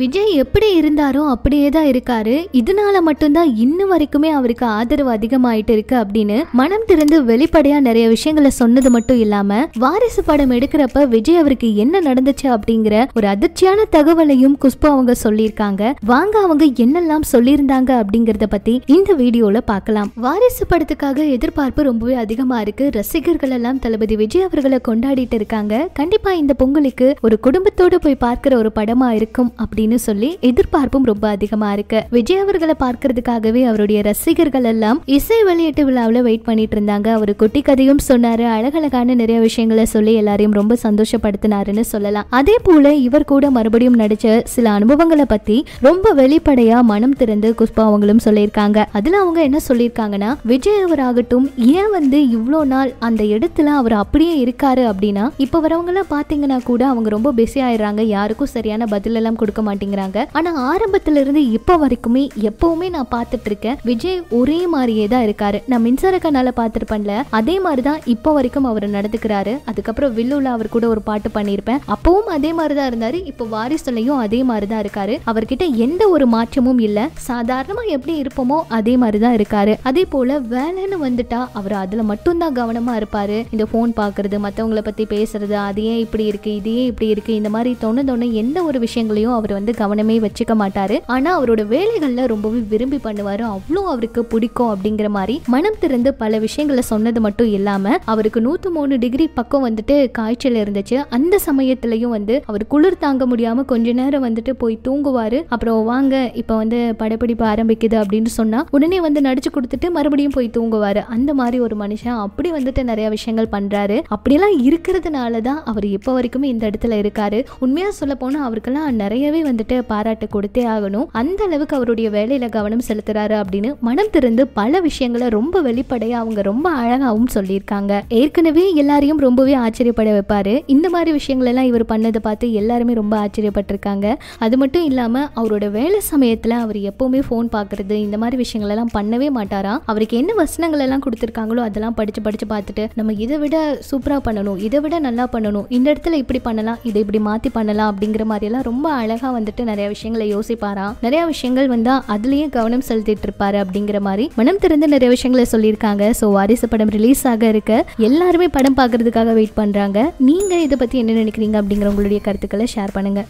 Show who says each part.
Speaker 1: விஜய் எப்படி இருந்தாரோ அப்படியே தான் இருக்காரு. இதனால மட்டும்தான் இன்ன வரைக்குமே அவருக்கு ஆதரவு அதிகமாயிட்டு இருக்கு அப்படின்னு மனம் திறந்து வெளிப்படையா நிறைய விஷயங்களை சொன்னது மட்டும் இல்லாம வாரிசு படம் எடுக்கிறப்ப விஜய் அவருக்கு என்ன நடந்துச்சு அப்படிங்கிற ஒரு அதிர்ச்சியான தகவலையும் குஷ்பு அவங்க சொல்லியிருக்காங்க. வாங்க அவங்க என்னெல்லாம் சொல்லியிருந்தாங்க அப்படிங்கறத பத்தி இந்த வீடியோல பார்க்கலாம். வாரிசு படத்துக்காக எதிர்பார்ப்பு ரொம்பவே அதிகமா இருக்கு. ரசிகர்கள் எல்லாம் தளபதி விஜய் அவர்களை கொண்டாடிட்டு இருக்காங்க. கண்டிப்பா இந்த பொங்கலுக்கு ஒரு குடும்பத்தோட போய் பார்க்கிற ஒரு படமா இருக்கும் அப்படின்னு சொல்லி எதிர்பார்ப்பும் ரொம்ப அதிகமா இருக்கு. விஜய் அவர்களை பார்க்கறதுக்காகவே அவருடைய ரசிகர்கள் எல்லாம் இசை வெளியீட்டு விழாவில் வெயிட் பண்ணிட்டு இருந்தாங்க. அவர் குட்டி கதையும் சொன்னாரு அழகழகான நிறைய விஷயங்களை சொல்லி எல்லாரையும் ரொம்ப சந்தோஷப்படுத்தினாருன்னு சொல்லலாம். அதே போல இவர் கூட மறுபடியும் நடிச்ச சில அனுபவங்களை பத்தி ரொம்ப வெளிப்படையா மனம் திறந்து குஷ்பா அவங்களும் சொல்லியிருக்காங்க. அதுல அவங்க என்ன சொல்லியிருக்காங்கன்னா விஜய் அவர் ஆகட்டும் ஏன் வந்து இவ்வளோ நாள் அந்த இடத்துல அவர் அப்படியே இருக்காரு அப்படின்னா இப்போ வரவங்களாம் பார்த்தீங்கன்னா பாத்தீங்கன்னா கூட அவங்க ரொம்ப பிஸி ஆயிடுறாங்க. யாருக்கும் சரியான பதிலெல்லாம் கொடுக்க மாட்டாங்க மாட்டேங்கிறாங்க. ஆனா ஆரம்பத்துல இருந்து இப்போ வரைக்குமே எப்பவுமே நான் பார்த்துட்டு இருக்கேன் விஜய் ஒரே மாதிரியே தான் இருக்காரு. நான் மின்சார கண்ணால பார்த்துருப்பேன்ல அதே மாதிரி தான் இப்போ வரைக்கும் அவர் நடந்துக்கிறாரு. அதுக்கப்புறம் வில்லுல அவர் கூட ஒரு பாட்டு பண்ணியிருப்பேன். அப்பவும் அதே மாதிரி தான் இருந்தாரு. இப்போ வாரிசுலையும் அதே மாதிரி தான் இருக்காரு. அவர்கிட்ட எந்த ஒரு மாற்றமும் இல்ல. சாதாரணமா எப்படி இருப்போமோ அதே மாதிரி தான் இருக்காரு. அதே போல வேலைன்னு வந்துட்டா அவர் அதுல மட்டும்தான் கவனமா இருப்பாரு. இந்த போன் பாக்குறது மத்தவங்களை பத்தி பேசுறது அது ஏன் இப்படி இருக்கு இது ஏன் இப்படி இருக்கு இந்த மாதிரி தொண்ணு தொண்ணு எந்த ஒரு விஷயங்களையும் அவர் வந்து கவனமே வச்சுக்க மாட்டாரு. ஆனா அவரோட வேலைகள்ல ரொம்பவே விரும்பி பண்ணுவாரு. அவ்வளோ அவருக்கு பிடிக்கும் அப்படிங்கிற மாதிரி மனம் திறந்து பல விஷயங்களை சொன்னது மட்டும் இல்லாம அவருக்கு நூத்தி மூணு டிகிரி பக்கம் வந்துட்டு காய்ச்சல் இருந்துச்சு. அந்த சமயத்திலையும் வந்து அவர் குளிர் தாங்க முடியாம கொஞ்ச நேரம் வந்துட்டு போய் தூங்குவாரு. அப்புறம் வாங்க இப்ப வந்து படப்பிடிப்பு ஆரம்பிக்குது அப்படின்னு சொன்னா உடனே வந்து நடிச்சு கொடுத்துட்டு மறுபடியும் போய் தூங்குவாரு. அந்த மாதிரி ஒரு மனுஷன் அப்படி வந்துட்டு நிறைய விஷயங்கள் பண்றாரு. அப்படியெல்லாம் இருக்கிறதுனால தான் அவர் இப்போ வரைக்குமே இந்த இடத்துல இருக்காரு. உண்மையா சொல்ல போனா அவருக்கெல்லாம் நிறையவே வந்து வந்துட்டு பாராட்டு கொடுத்தே ஆகணும். அந்த அளவுக்கு அவருடைய வேலையில கவனம் செலுத்துறாரு அப்படின்னு மனம் திறந்து பல விஷயங்களை ரொம்ப வெளிப்படையா அவங்க ரொம்ப அழகாவும் சொல்லியிருக்காங்க. ஏற்கனவே எல்லாரையும் ரொம்பவே ஆச்சரியப்பட வைப்பாரு. இந்த மாதிரி விஷயங்கள் எல்லாம் இவர் பண்ணதை பார்த்து எல்லாருமே ரொம்ப ஆச்சரியப்பட்டிருக்காங்க. அது மட்டும் இல்லாம அவரோட வேலை சமயத்துல அவர் எப்பவுமே ஃபோன் பார்க்கறது இந்த மாதிரி விஷயங்கள் எல்லாம் பண்ணவே மாட்டாராம் அவருக்கு என்ன வசனங்கள் எல்லாம் கொடுத்துருக்காங்களோ அதெல்லாம் படிச்சு படிச்சு பார்த்துட்டு நம்ம இதை விட சூப்பரா பண்ணணும் இதை விட நல்லா பண்ணணும் இந்த இடத்துல இப்படி பண்ணலாம் இதை இப்படி மாத்தி பண்ணலாம் அப்படிங்கிற மாதிரி எல்லாம் ரொம்ப அழகா வந்துட்டு நிறைய விஷயங்களை யோசிப்பாராம் நிறைய விஷயங்கள் வந்து அதுலயே கவனம் செலுத்திட்டு இருப்பாரு அப்படிங்கிற மாதிரி மனம் திறந்து நிறைய விஷயங்களை சொல்லியிருக்காங்க. ஸோ வாரிசு படம் ரிலீஸ் ஆக இருக்க எல்லாருமே படம் பார்க்கறதுக்காக வெயிட் பண்றாங்க. நீங்க இதை பத்தி என்ன நினைக்கிறீங்க அப்படிங்கிற உங்களுடைய கருத்துக்களை ஷேர் பண்ணுங்க.